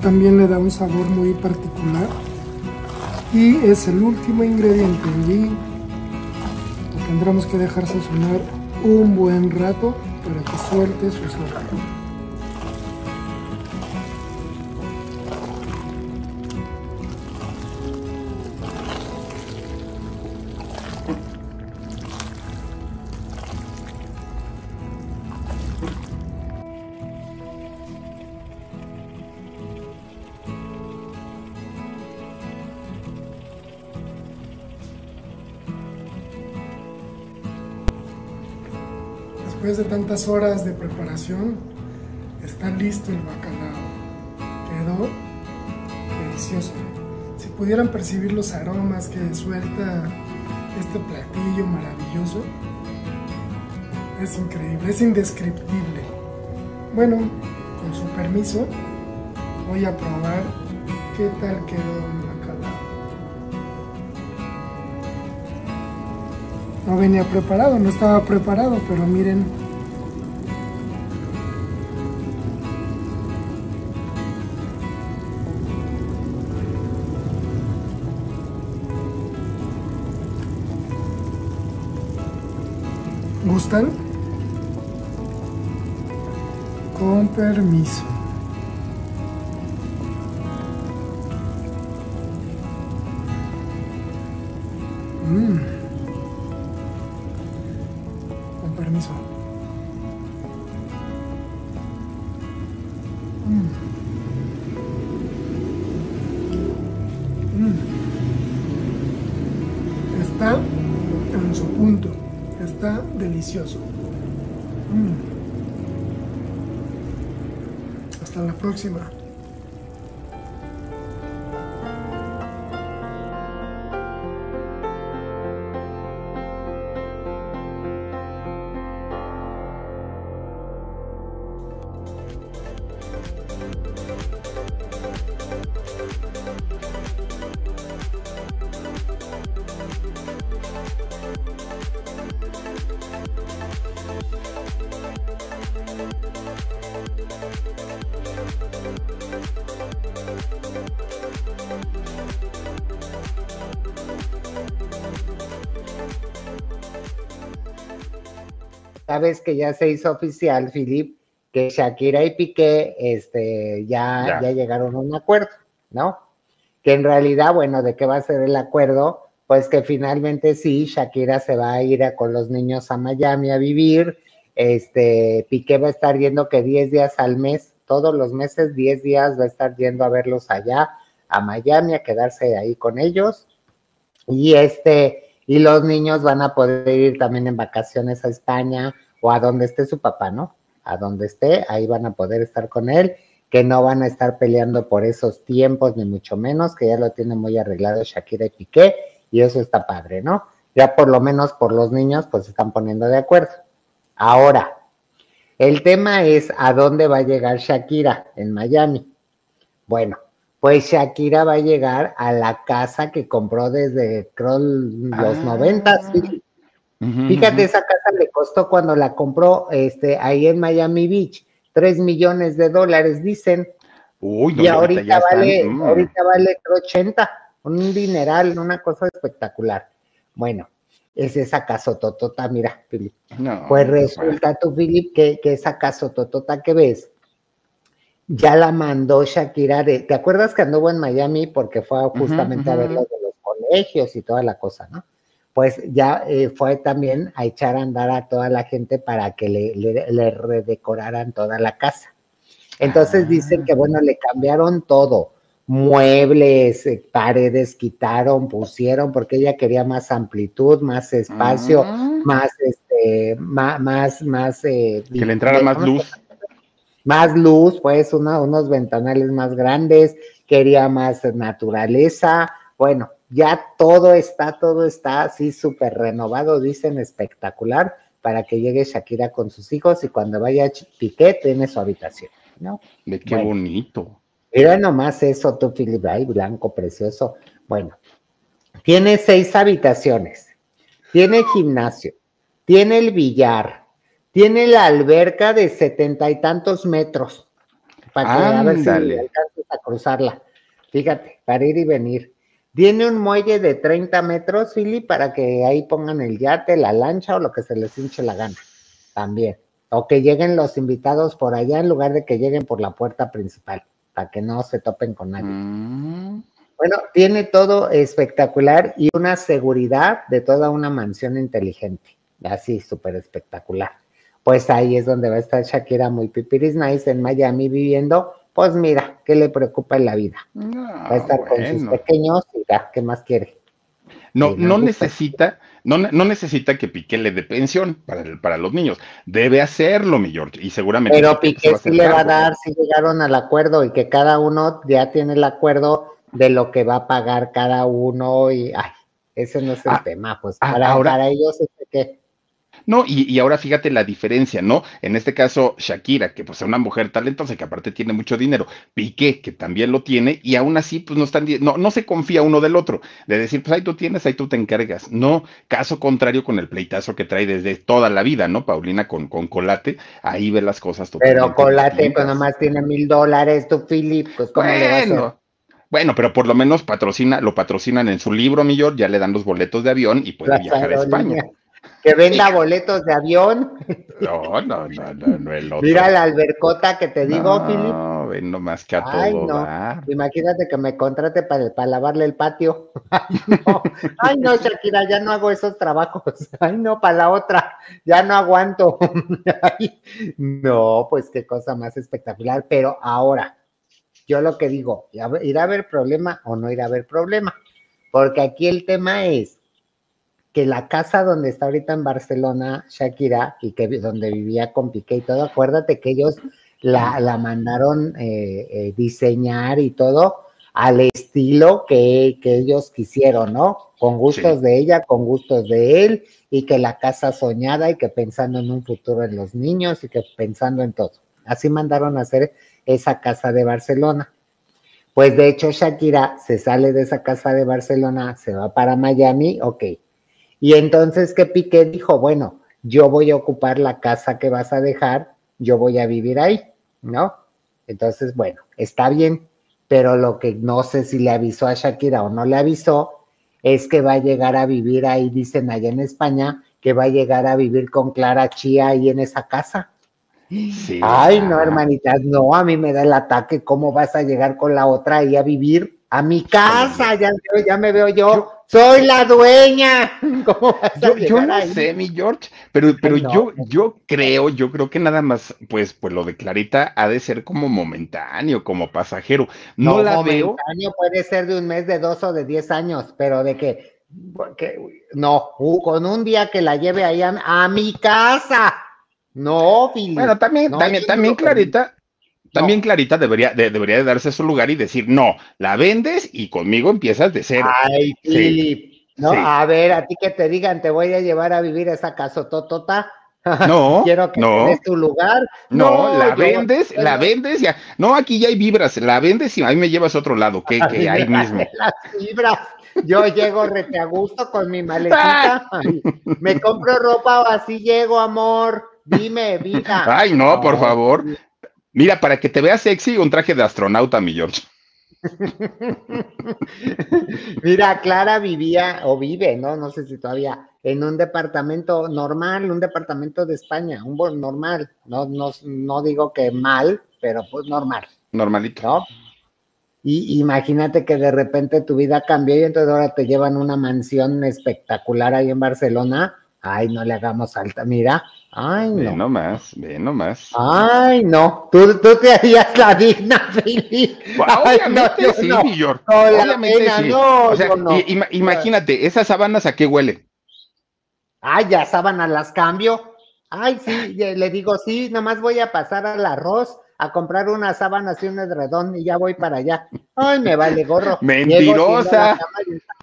D: También le da un sabor muy particular. Y es el último ingrediente allí. tendremos que dejar sazonar un buen rato para que suelte su sabor. Tantas horas de preparación, está listo el bacalao. Quedó delicioso. Si pudieran percibir los aromas que suelta este platillo maravilloso, es increíble, es indescriptible. Bueno, con su permiso, voy a probar qué tal quedó no venía preparado, no estaba preparado, pero miren. ¿Gustan? Con permiso. Delicioso. Mm. Hasta la próxima.
A: Sabes que ya se hizo oficial, Filip, que Shakira y Piqué este, ya, ya. llegaron a un acuerdo, ¿no? Que en realidad, bueno, ¿de qué va a ser el acuerdo? Pues que finalmente sí, Shakira se va a ir a, con los niños a Miami a vivir, este, Piqué va a estar yendo que 10 días al mes, todos los meses, 10 días va a estar yendo a verlos allá a Miami, a quedarse ahí con ellos. Y este, y los niños van a poder ir también en vacaciones a España o a donde esté su papá, ¿no? A donde esté, ahí van a poder estar con él, que no van a estar peleando por esos tiempos, ni mucho menos, que ya lo tiene muy arreglado Shakira y Piqué, y eso está padre, ¿no? Ya por lo menos por los niños, pues se están poniendo de acuerdo. Ahora, el tema es a dónde va a llegar Shakira en Miami. Bueno, pues Shakira va a llegar a la casa que compró desde creo, los ah. Fíjate, esa casa le costó cuando la compró este, ahí en Miami Beach, tres millones de dólares, dicen. Uy, y ahorita vale, mm. ahorita vale 80, un dineral, una cosa espectacular. Bueno, es esa casototota, mira, Filip. pues resulta tú, Filip, que, que esa casototota que ves, ya la mandó Shakira de, ¿te acuerdas que anduvo en Miami porque fue justamente a ver los de los colegios y toda la cosa, ¿no? Pues ya eh, fue también a echar a andar a toda la gente para que le, le, redecoraran toda la casa. Entonces dicen que, bueno, le cambiaron todo, muebles, eh, paredes quitaron, pusieron, porque ella quería más amplitud, más espacio, ah. más, este, más, más, más
E: eh, que le entrara más luz
A: más luz, pues unos ventanales más grandes, quería más naturaleza, bueno, ya todo está, todo está así súper renovado, dicen espectacular, para que llegue Shakira con sus hijos y cuando vaya Piqué tiene su habitación, ¿no?
E: De qué bonito.
A: Mira nomás eso, tú, Philip, blanco, precioso. Bueno, tiene seis habitaciones, tiene gimnasio, tiene el billar, tiene la alberca de setenta y tantos metros. para que a ver si alcances a cruzarla. Fíjate, para ir y venir. Tiene un muelle de 30 metros, Philly, para que ahí pongan el yate, la lancha o lo que se les hinche la gana. También. O que lleguen los invitados por allá en lugar de que lleguen por la puerta principal, para que no se topen con nadie. Mm. Bueno, tiene todo espectacular y una seguridad de toda una mansión inteligente. Así, súper espectacular. Pues ahí es donde va a estar Shakira muy pipiris nice en Miami viviendo. Pues mira, ¿qué le preocupa en la vida? va a estar con sus pequeños y ya, ¿qué más quiere?
E: No, no necesita, no, no, necesita que Piqué le dé pensión para, para los niños. Debe hacerlo, mi George, y seguramente.
A: Pero Piqué sí le va a dar si llegaron al acuerdo y que cada uno ya tiene el acuerdo de lo que va a pagar cada uno y ay, ese no es el ah, tema, pues ah, para, ahora, para ellos es que
E: no, y, ahora fíjate la diferencia, ¿no? En este caso, Shakira, que pues es una mujer talentosa, que aparte tiene mucho dinero, Piqué, que también lo tiene, y aún así, pues no están, no, no se confía uno del otro, de decir, pues ahí tú tienes, ahí tú te encargas. No, caso contrario con el pleitazo que trae desde toda la vida, ¿no? Paulina con, con Colate, ahí ve las cosas
A: totalmente Pero Colate, pues nomás tiene mil dólares, tú, Philip, pues ¿cómo le vas a
E: bueno, pero por lo menos patrocina, lo patrocinan en su libro, mi ya le dan los boletos de avión y puede viajar a España.
A: Que venda boletos de avión.
E: No, no, no, no, no el otro.
A: Mira la albercota que te digo, no, Philip.
E: No, ven nomás que a Ay, todo
A: Imagínate que me contrate para, para lavarle el patio. Ay no. Ay, no, Shakira, ya no hago esos trabajos. Ay, no, para la otra, ya no aguanto. Ay, no, pues qué cosa más espectacular. Pero ahora, yo lo que digo, ¿irá a haber problema o no irá a haber problema? Porque aquí el tema es que la casa donde está ahorita en Barcelona, Shakira, y que donde vivía con Piqué y todo, acuérdate que ellos la, la mandaron eh, eh, diseñar y todo al estilo que, que, ellos quisieron, ¿no? Con gustos de ella, con gustos de él, y que la casa soñada y que pensando en un futuro en los niños y que pensando en todo. Así mandaron a hacer esa casa de Barcelona. Pues de hecho Shakira se sale de esa casa de Barcelona, se va para Miami, ok. Y entonces que Piqué dijo, bueno, yo voy a ocupar la casa que vas a dejar, yo voy a vivir ahí, ¿no? Entonces, bueno, está bien, pero lo que no sé si le avisó a Shakira o no le avisó es que va a llegar a vivir ahí, dicen allá en España, que va a llegar a vivir con Clara Chía ahí en esa casa. Ay, no, hermanitas, no, a mí me da el ataque. ¿Cómo vas a llegar con la otra ahí a vivir a mi casa? Ya, ya me veo yo, soy la dueña.
E: ¿Cómo vas a yo, no sé, mi George, pero, pero yo, yo creo, yo creo que nada más, pues, pues lo de Clarita ha de ser como momentáneo, como pasajero. No, la momentáneo
A: veo. puede ser de un mes, de dos o de diez años, pero de que, no, con un día que la lleve allá a mi casa no,
E: Bueno, también, también, también Clarita, también Clarita debería de, debería de darse su lugar y decir, no, la vendes y conmigo empiezas de cero.
A: Ay, Philip. No, a ver, a ti que te digan, te voy a llevar a vivir esa casototota.
E: No,
A: quiero que
E: no,
A: tu lugar.
E: No, la vendes, la vendes ya. No, aquí ya hay vibras, la vendes y ahí me llevas a otro lado, que, que ahí mismo.
A: Las vibras. Yo llego rete a gusto con mi maletita. me compro ropa o así llego, amor. Dime, vida.
E: Ay, no, por favor. Mira, para que te veas sexy, un traje de astronauta, mi George.
A: Mira, Clara vivía o vive, ¿no? No sé si todavía, en un departamento normal, un departamento de España, un normal. No, no, no digo que mal, pero pues normal.
E: Normalito.
A: ¿No? Y imagínate que de repente tu vida cambió y entonces ahora te llevan una mansión espectacular ahí en Barcelona. Ay, no le hagamos alta, mira, Ay, no.
E: Ve nomás, ve nomás.
A: Ay, no. Tú, tú te harías la digna, Felipe.
E: obviamente sí, no, York. obviamente sí. o sea, imagínate, esas sábanas a qué huele.
A: Ay, ya sábanas las cambio. Ay, sí, le digo, sí, nomás voy a pasar al arroz a comprar una sábana y un edredón y ya voy para allá. Ay, me vale gorro.
E: Mentirosa.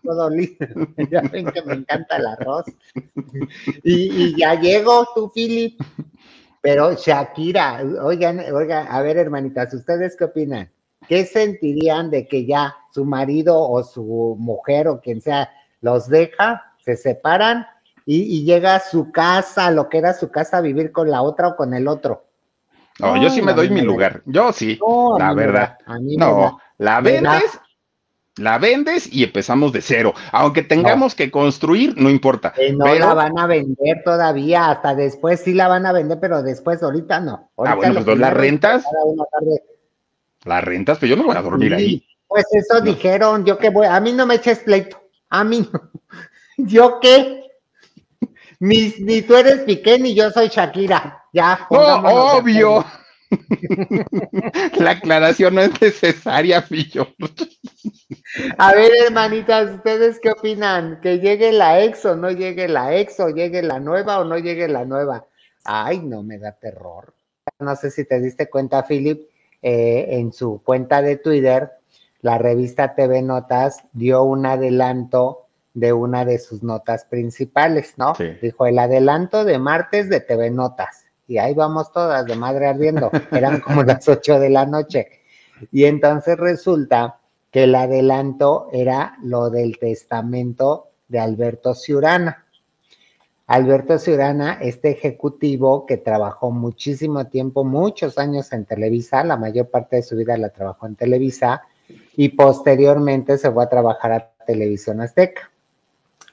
A: ya ven que me encanta el arroz. Y, ya llego, tú, Philip. Pero Shakira, oigan, oigan, a ver, hermanitas, ¿ustedes qué opinan? ¿Qué sentirían de que ya su marido o su mujer o quien sea los deja, se separan y, y llega a su casa, lo que era su casa, a vivir con la otra o con el otro?
E: No, yo sí me doy mi lugar. Yo sí, la verdad. no, la vendes, la vendes y empezamos de cero. Aunque tengamos que construir, no importa.
A: no la van a vender todavía, hasta después sí la van a vender, pero después ahorita no.
E: ah, bueno, pues las rentas. Las rentas, pero yo no voy a dormir ahí.
A: Pues eso dijeron, yo que voy, a mí no me eches pleito, a mí no. ¿Yo qué? Ni, ni tú eres Piqué ni yo soy Shakira. Ya.
E: Oh, obvio. La aclaración no es necesaria, Fillo.
A: A ver, hermanitas, ¿ustedes qué opinan? ¿Que llegue la ex o no llegue la ex o llegue la nueva o no llegue la nueva? Ay, no me da terror. No sé si te diste cuenta, Philip, eh, en su cuenta de Twitter, la revista TV Notas dio un adelanto de una de sus notas principales, ¿no? Dijo el adelanto de martes de TV Notas. Y ahí vamos todas de madre ardiendo. Eran como las ocho de la noche. Y entonces resulta que el adelanto era lo del testamento de Alberto Ciurana. Alberto Ciurana, este ejecutivo que trabajó muchísimo tiempo, muchos años en Televisa, la mayor parte de su vida la trabajó en Televisa, y posteriormente se fue a trabajar a Televisión Azteca.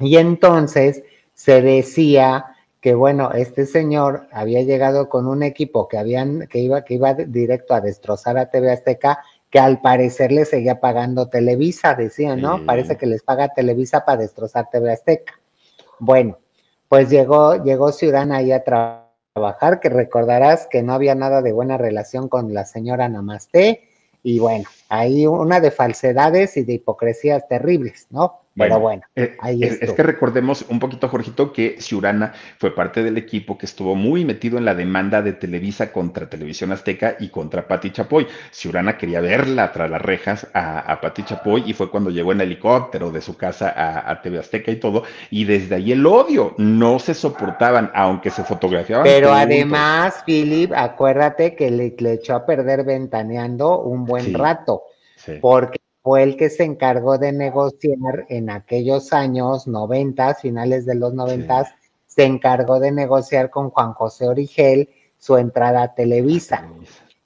A: Y entonces se decía que bueno, este señor había llegado con un equipo que habían, que iba, que iba directo a destrozar a TV Azteca, que al parecer le seguía pagando Televisa, decían, ¿no? Parece que les paga Televisa para destrozar TV Azteca. Bueno, pues llegó, llegó Ciudadana ahí a trabajar, que recordarás que no había nada de buena relación con la señora Namaste, y bueno, hay una de falsedades y de hipocresías terribles, ¿no? Pero bueno,
E: eh, ahí es, es, que recordemos un poquito, Jorgito, que Ciurana fue parte del equipo que estuvo muy metido en la demanda de Televisa contra Televisión Azteca y contra Pati Chapoy. Ciurana quería verla tras las rejas a, a Pati Chapoy y fue cuando llegó en helicóptero de su casa a, a, TV Azteca y todo. Y desde ahí el odio, no se soportaban, aunque se fotografiaban.
A: Pero además, Philip, acuérdate que le, le, echó a perder ventaneando un buen rato. Sí. Porque fue el que se encargó de negociar en aquellos años noventas, finales de los noventas, sí. se encargó de negociar con Juan José Origel su entrada a Televisa.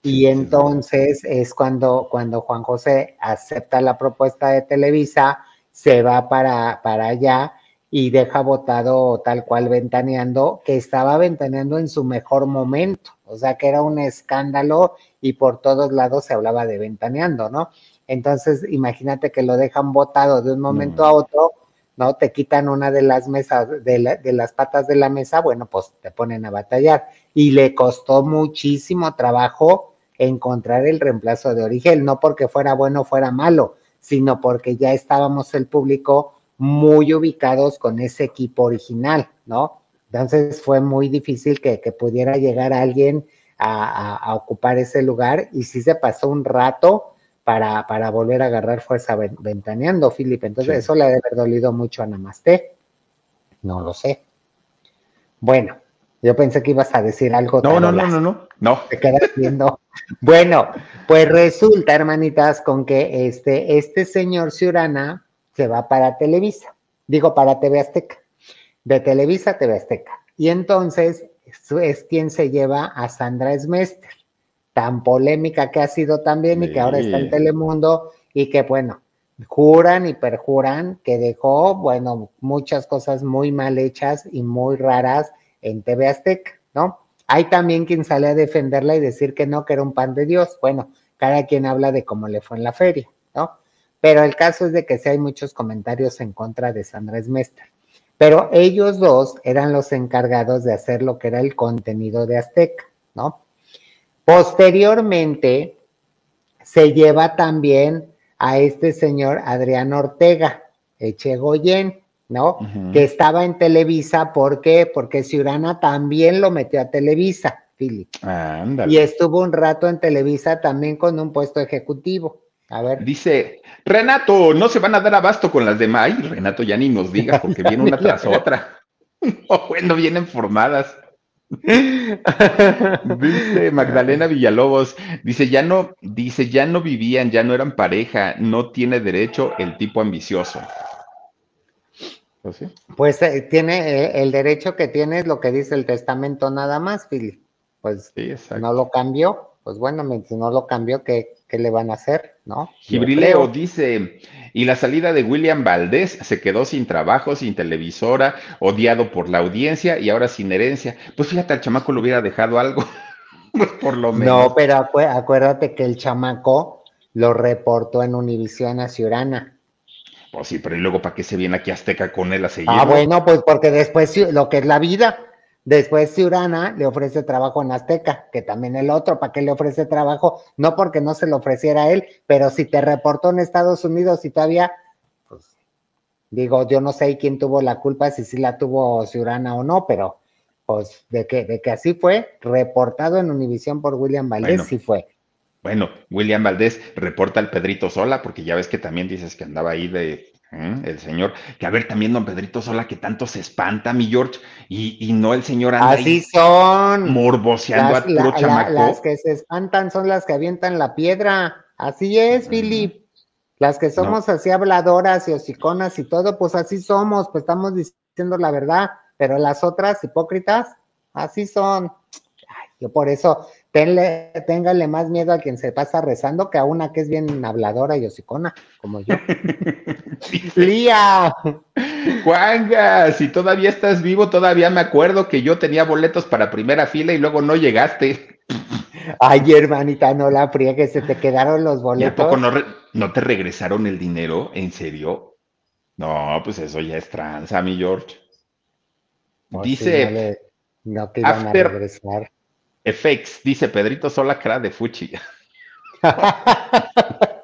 A: Y entonces es cuando, cuando Juan José acepta la propuesta de Televisa, se va para, para allá y deja votado tal cual ventaneando, que estaba ventaneando en su mejor momento. O sea que era un escándalo y por todos lados se hablaba de ventaneando, ¿no? Entonces, imagínate que lo dejan botado de un momento a otro, ¿no? Te quitan una de las mesas, de, la, de, las patas de la mesa, bueno, pues te ponen a batallar. Y le costó muchísimo trabajo encontrar el reemplazo de Origel, no porque fuera bueno o fuera malo, sino porque ya estábamos el público muy ubicados con ese equipo original, ¿no? Entonces fue muy difícil que, que pudiera llegar alguien a, a, a ocupar ese lugar y sí se pasó un rato para, para volver a agarrar fuerza ventaneando, Philip. Entonces, sí. eso le ha de haber dolido mucho a Namaste. No lo sé. Bueno, yo pensé que ibas a decir algo.
E: No, no, no, no, no, no.
A: Te quedas viendo. bueno, pues resulta, hermanitas, con que este, este señor Ciurana se va para Televisa. Digo, para TV Azteca. De Televisa a TV Azteca. Y entonces es quien se lleva a Sandra Smester tan polémica que ha sido también y que ahora está en Telemundo y que bueno, juran y perjuran que dejó, bueno, muchas cosas muy mal hechas y muy raras en TV Azteca, ¿no? Hay también quien sale a defenderla y decir que no, que era un pan de Dios. Bueno, cada quien habla de cómo le fue en la feria, ¿no? Pero el caso es de que sí hay muchos comentarios en contra de Sandra Smester. Pero ellos dos eran los encargados de hacer lo que era el contenido de Azteca, ¿no? Posteriormente, se lleva también a este señor Adrián Ortega, Echegoyen, ¿no? Uh -huh. Que estaba en Televisa, ¿por qué? Porque Ciurana también lo metió a Televisa, Philip. Ah, y estuvo un rato en Televisa también con un puesto ejecutivo. A ver.
E: Dice, Renato, no se van a dar abasto con las demás. Ay, Renato, ya ni nos digas, porque viene una tras otra. No, bueno, vienen formadas. dice Magdalena Villalobos, dice, ya no, dice, ya no vivían, ya no eran pareja, no tiene derecho el tipo ambicioso.
A: ¿Pues, sí? pues eh, tiene eh, el derecho que tiene es lo que dice el testamento nada más, Philip. pues no lo cambió, pues bueno, si no lo cambió, ¿qué, ¿qué le van a hacer? ¿No?
E: Gibrileo dice, y la salida de William Valdés se quedó sin trabajo, sin televisora, odiado por la audiencia y ahora sin herencia. Pues fíjate, al chamaco le hubiera dejado algo, pues por lo menos.
A: No, pero acuérdate que el chamaco lo reportó en Univisión a Ciurana.
E: Pues sí, pero y luego para qué se viene aquí Azteca con él a seguir.
A: Ah, bueno, pues porque después lo que es la vida, después Ciurana le ofrece trabajo en Azteca, que también el otro, ¿para qué le ofrece trabajo? No porque no se lo ofreciera a él, pero si te reportó en Estados Unidos y todavía, pues digo, yo no sé quién tuvo la culpa, si sí la tuvo Ciurana o no, pero pues de que, de que así fue, reportado en Univisión por William Valdés, sí fue.
E: Bueno, William Valdés reporta al Pedrito Sola, porque ya ves que también dices que andaba ahí de ¿eh? el señor, que a ver también don Pedrito Sola que tanto se espanta, mi George, y, no el señor
A: anda Así son.
E: Morboseando a puro chamaco.
A: las que se espantan son las que avientan la piedra. Así es, Philip. Las que somos así habladoras y hociconas y todo, pues así somos, pues estamos diciendo la verdad, pero las otras hipócritas, así son. yo por eso, tenle, téngale más miedo a quien se pasa rezando que a una que es bien habladora y hocicona, como yo.
E: Lía. Juanga, si todavía estás vivo, todavía me acuerdo que yo tenía boletos para primera fila y luego no llegaste.
A: Ay, hermanita, no la que se te quedaron los boletos.
E: ¿Y a poco no, te regresaron el dinero? ¿En serio? No, pues eso ya es tranza, mi George.
A: Pues dice. no, que iban a regresar.
E: FX, dice Pedrito Sola, cara de fuchi.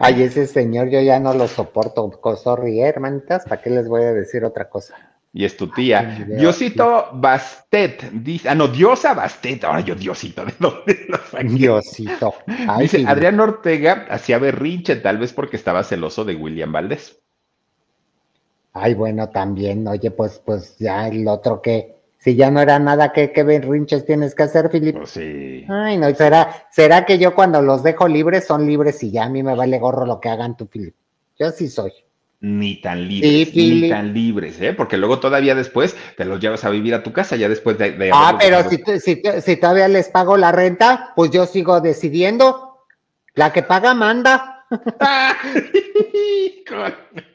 A: Ay, ese señor yo ya no lo soporto. Sorry, eh, hermanitas, ¿para qué les voy a decir otra cosa?
E: Y es tu tía. Diosito Bastet, dice, ah, no, Diosa Bastet, ahora yo Diosito, ¿de dónde lo
A: Diosito.
E: dice, Adrián Ortega hacía berrinche, tal vez porque estaba celoso de William Valdés.
A: Ay, bueno, también, oye, pues, pues ya el otro que, si ya no era nada, ¿qué, qué berrinches tienes que hacer, Filipe?
E: Pues sí.
A: Ay, no, será, será que yo cuando los dejo libres son libres y ya a mí me vale gorro lo que hagan tú, Filipe. Yo sí soy.
E: Ni tan libres, ni tan libres, ¿eh? Porque luego todavía después te los llevas a vivir a tu casa, ya después de...
A: ah, pero si, si, si todavía les pago la renta, pues yo sigo decidiendo. La que paga manda.